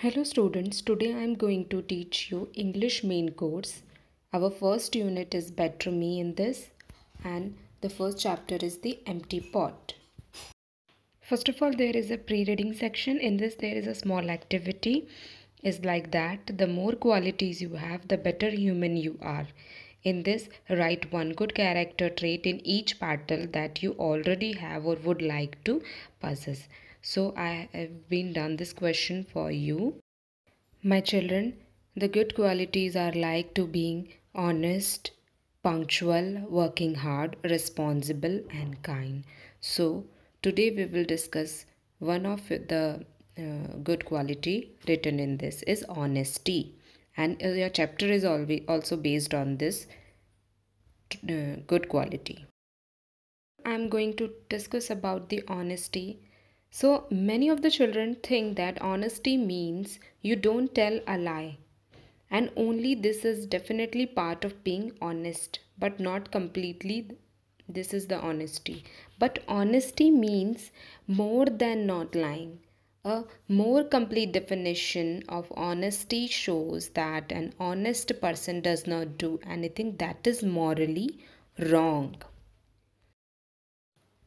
Hello students, today I am going to teach you English main course. Our first unit is Better Me in this and the first chapter is the empty pot. First of all there is a pre-reading section. In this there is a small activity is like that the more qualities you have the better human you are. In this write one good character trait in each battle that you already have or would like to possess. So I have been done this question for you. My children, the good qualities are like to being honest, punctual, working hard, responsible and kind. So today we will discuss one of the uh, good quality written in this is honesty and uh, your chapter is always also based on this uh, good quality. I am going to discuss about the honesty so many of the children think that honesty means you don't tell a lie. And only this is definitely part of being honest, but not completely. This is the honesty. But honesty means more than not lying. A more complete definition of honesty shows that an honest person does not do anything that is morally wrong.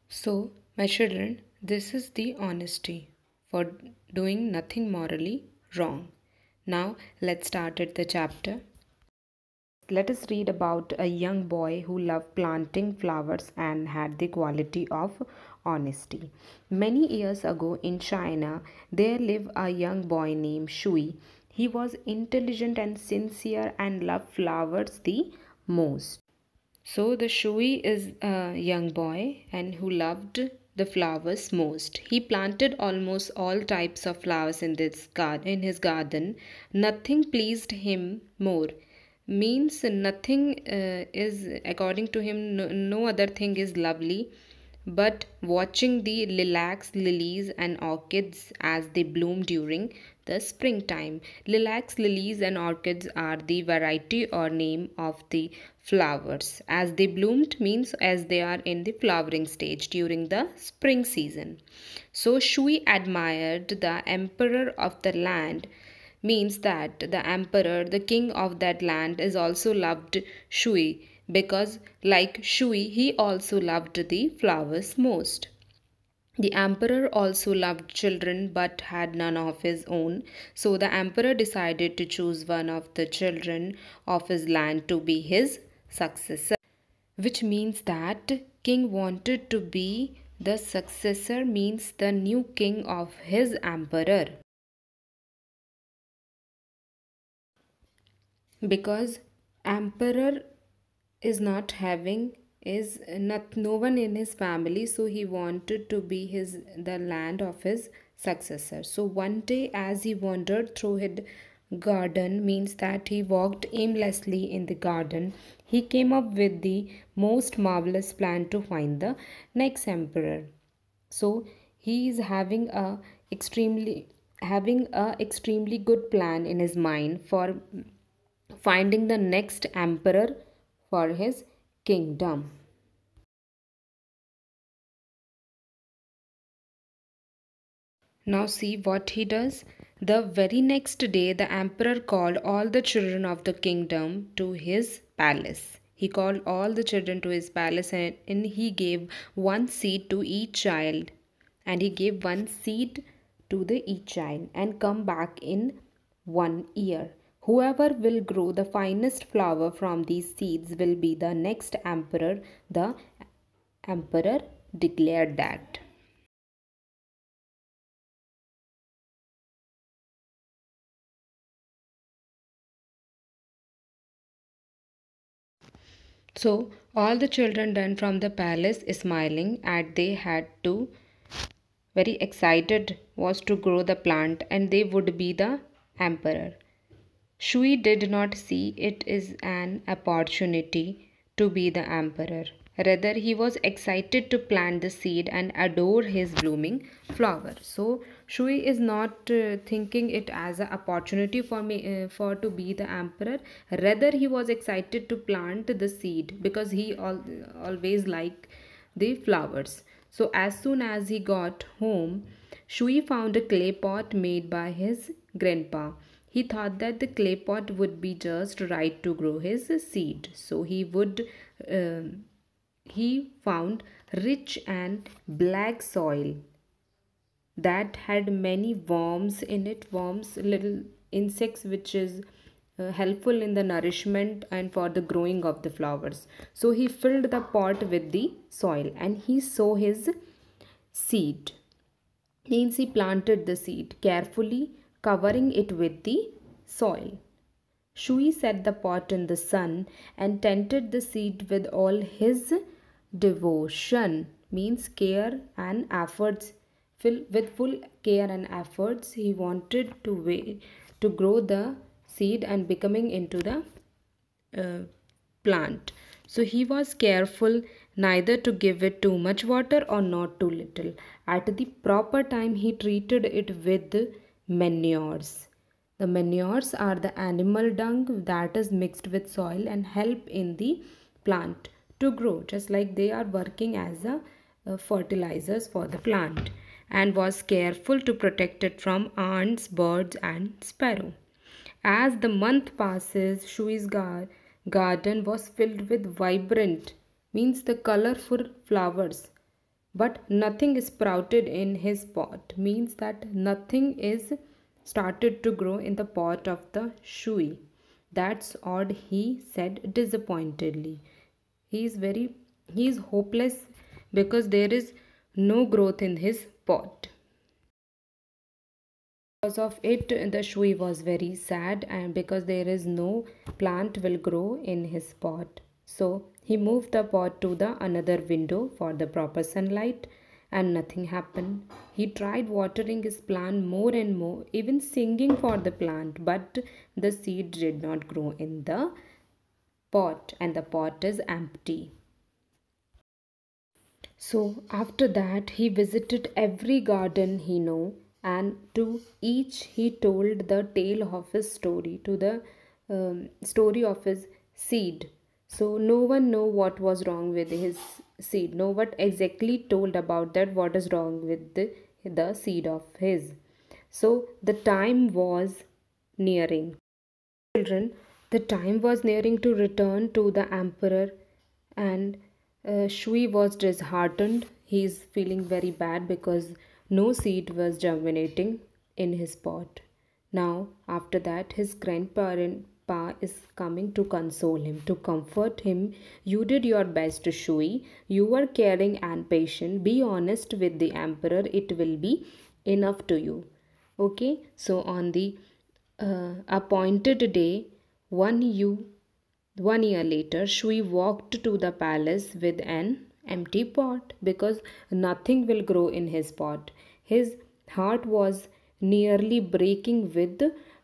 So, my children, this is the honesty for doing nothing morally wrong. Now let's start at the chapter. Let us read about a young boy who loved planting flowers and had the quality of honesty. Many years ago in China, there lived a young boy named Shui. He was intelligent and sincere and loved flowers the most. So the Shui is a young boy and who loved the flowers most. He planted almost all types of flowers in this garden in his garden. Nothing pleased him more. Means nothing uh, is according to him no, no other thing is lovely but watching the lilacs, lilies, and orchids as they bloom during the springtime. Lilacs, lilies, and orchids are the variety or name of the flowers. As they bloomed means as they are in the flowering stage during the spring season. So Shui admired the emperor of the land means that the emperor, the king of that land is also loved Shui because like Shui he also loved the flowers most. The emperor also loved children but had none of his own, so the emperor decided to choose one of the children of his land to be his successor, which means that king wanted to be the successor means the new king of his emperor. Because emperor is not having is not no one in his family so he wanted to be his the land of his successor. So one day as he wandered through his garden means that he walked aimlessly in the garden he came up with the most marvelous plan to find the next emperor. So he is having a extremely having a extremely good plan in his mind for finding the next emperor for his kingdom. Now see what he does. The very next day the emperor called all the children of the kingdom to his palace. He called all the children to his palace and, he gave one seed to each child. And he gave one seed to the each child and come back in one year. Whoever will grow the finest flower from these seeds will be the next emperor, the emperor declared that. So all the children done from the palace smiling at they had to very excited was to grow the plant and they would be the emperor. Shui did not see it as an opportunity to be the emperor. Rather, he was excited to plant the seed and adore his blooming flower. So, Shui is not uh, thinking it as an opportunity for me uh, for to be the emperor. Rather, he was excited to plant the seed because he al always liked the flowers. So, as soon as he got home, Shui found a clay pot made by his grandpa. He thought that the clay pot would be just right to grow his seed. So he would, uh, he found rich and black soil that had many worms in it, worms, little insects, which is uh, helpful in the nourishment and for the growing of the flowers. So he filled the pot with the soil and he sowed his seed. Means he planted the seed carefully, covering it with the soil. Shui set the pot in the sun and tended the seed with all his devotion. Means care and efforts. Fill with full care and efforts, he wanted to to grow the seed and becoming into the uh, plant. So he was careful neither to give it too much water or not too little. At the proper time, he treated it with manures. The manures are the animal dung that is mixed with soil and help in the plant to grow, just like they are working as a, a fertilizers for the plant and was careful to protect it from ants, birds and sparrow. As the month passes, Shui's garden was filled with vibrant, means the colorful flowers. But nothing is sprouted in his pot, means that nothing is started to grow in the pot of the Shui. That's odd, he said disappointedly. He is very, he is hopeless because there is no growth in his pot because of it the shui was very sad and because there is no plant will grow in his pot so he moved the pot to the another window for the proper sunlight and nothing happened. He tried watering his plant more and more even singing for the plant but the seed did not grow in the pot and the pot is empty. So after that he visited every garden he knew and to each he told the tale of his story to the um, story of his seed so no one know what was wrong with his seed. No one exactly told about that what is wrong with the, the seed of his. So the time was nearing. Children the time was nearing to return to the emperor and uh, shui was disheartened. He is feeling very bad because no seed was germinating in his pot. Now, after that, his grandparent Pa is coming to console him, to comfort him. You did your best, Shui. You were caring and patient. Be honest with the emperor. It will be enough to you. Okay, so on the uh, appointed day, one you one year later, Shui walked to the palace with an empty pot because nothing will grow in his pot. His heart was nearly breaking with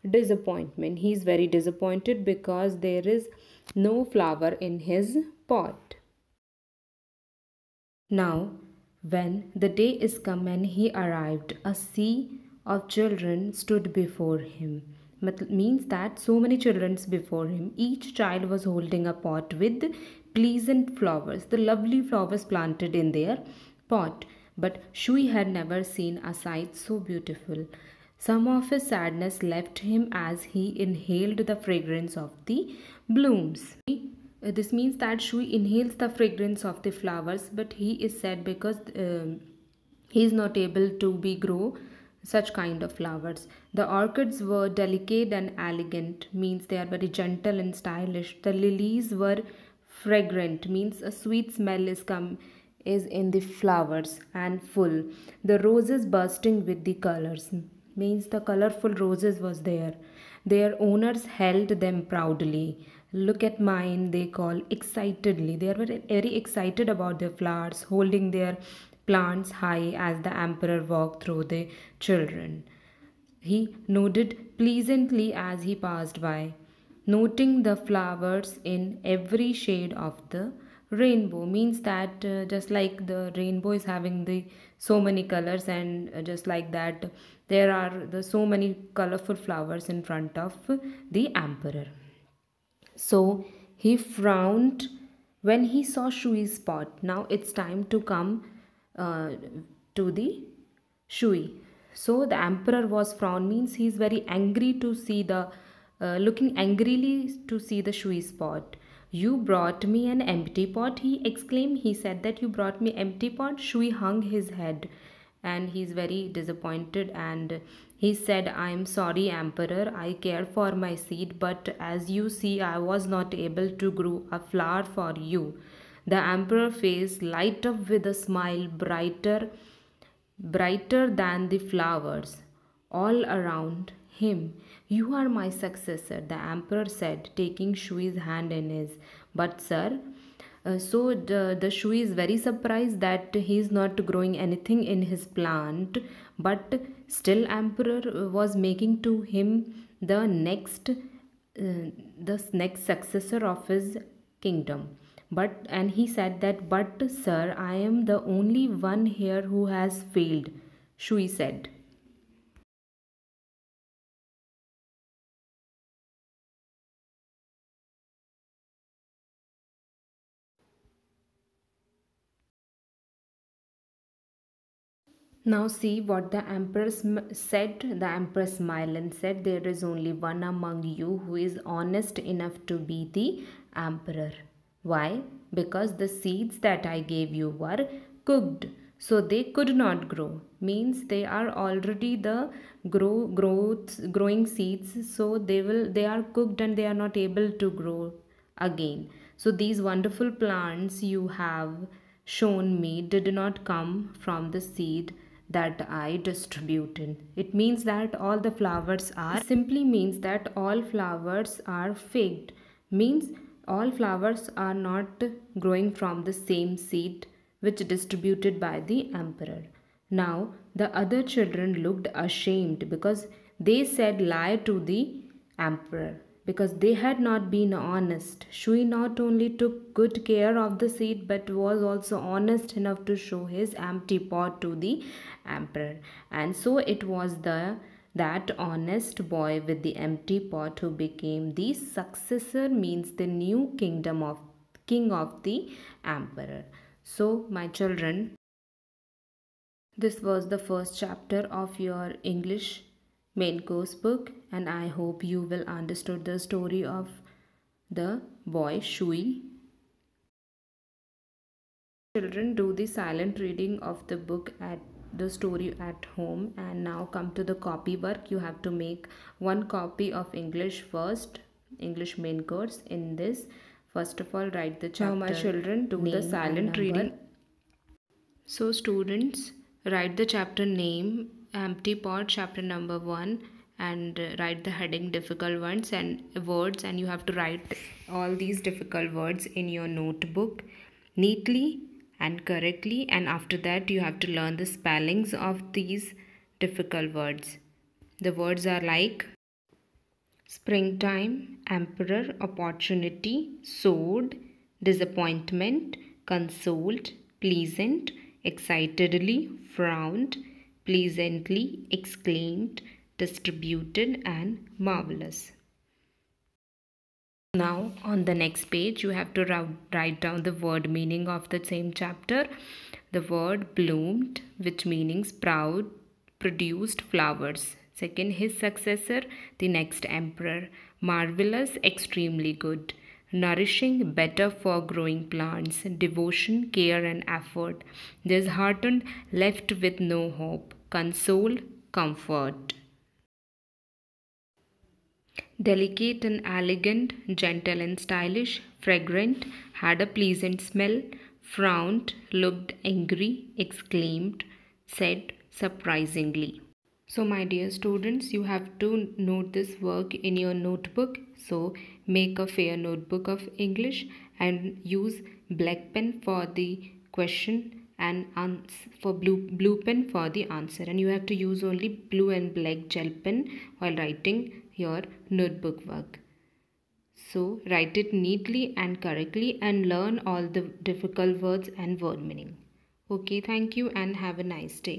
disappointment. He is very disappointed because there is no flower in his pot. Now, when the day is come and he arrived, a sea of children stood before him. Means that so many children before him. Each child was holding a pot with pleasant flowers, the lovely flowers planted in their pot. But Shui had never seen a sight so beautiful. Some of his sadness left him as he inhaled the fragrance of the blooms. Uh, this means that Shui inhales the fragrance of the flowers, but he is sad because um, he is not able to be grow such kind of flowers. The orchids were delicate and elegant, means they are very gentle and stylish. The lilies were fragrant means a sweet smell is come is in the flowers and full the roses bursting with the colors means the colorful roses was there. Their owners held them proudly. Look at mine they call excitedly. They were very excited about their flowers holding their plants high as the emperor walked through the children. He nodded pleasantly as he passed by noting the flowers in every shade of the rainbow means that uh, just like the rainbow is having the so many colors and uh, just like that there are the so many colorful flowers in front of the emperor. So he frowned. When he saw shui's spot now it's time to come uh, to the shui. So the emperor was frown means he is very angry to see the uh, looking angrily to see the Shui pot. You brought me an empty pot, he exclaimed. He said that you brought me empty pot. Shui hung his head and he's very disappointed and he said, I am sorry, Emperor. I care for my seed, but as you see, I was not able to grow a flower for you. The Emperor face light up with a smile brighter, brighter than the flowers all around him. You are my successor, the Emperor said, taking Shui's hand in his. But, sir, uh, so the, the Shui is very surprised that he is not growing anything in his plant but still emperor was making to him the next uh, the next successor of his kingdom but and he said that but sir i am the only one here who has failed shui said Now see what the emperor said. The emperor smiled and said, There is only one among you who is honest enough to be the emperor. Why? Because the seeds that I gave you were cooked. So they could not grow. Means they are already the grow growth growing seeds. So they will they are cooked and they are not able to grow again. So these wonderful plants you have shown me did not come from the seed that I distributed. It means that all the flowers are simply means that all flowers are faked. Means all flowers are not growing from the same seed which distributed by the emperor. Now the other children looked ashamed because they said lie to the emperor because they had not been honest. Shui not only took good care of the seed but was also honest enough to show his empty pot to the emperor. And so it was the that honest boy with the empty pot who became the successor means the new kingdom of king of the emperor. So my children this was the first chapter of your English main course book and I hope you will understood the story of the boy Shui. Children do the silent reading of the book at the story at home and now come to the copy work. You have to make one copy of English first English main course in this. First of all write the chapter now my children do the silent reading. So students write the chapter name empty pot chapter number 1 and uh, write the heading difficult words and words and you have to write all these difficult words in your notebook neatly and correctly and after that you have to learn the spellings of these difficult words. The words are like springtime emperor opportunity sword disappointment consoled pleasant excitedly frowned pleasantly, exclaimed, distributed, and marvelous. Now, on the next page, you have to write down the word meaning of the same chapter. The word bloomed, which means proud, produced flowers. Second, his successor, the next emperor. Marvelous, extremely good nourishing, better for growing plants, devotion, care, and effort. Disheartened, left with no hope console, comfort. Delicate and elegant, gentle and stylish, fragrant, had a pleasant smell, frowned, looked angry, exclaimed, said surprisingly. So my dear students, you have to note this work in your notebook. So make a fair notebook of English and use black pen for the question and for blue blue pen for the answer. And you have to use only blue and black gel pen while writing your notebook work. So write it neatly and correctly and learn all the difficult words and word meaning. Okay thank you and have a nice day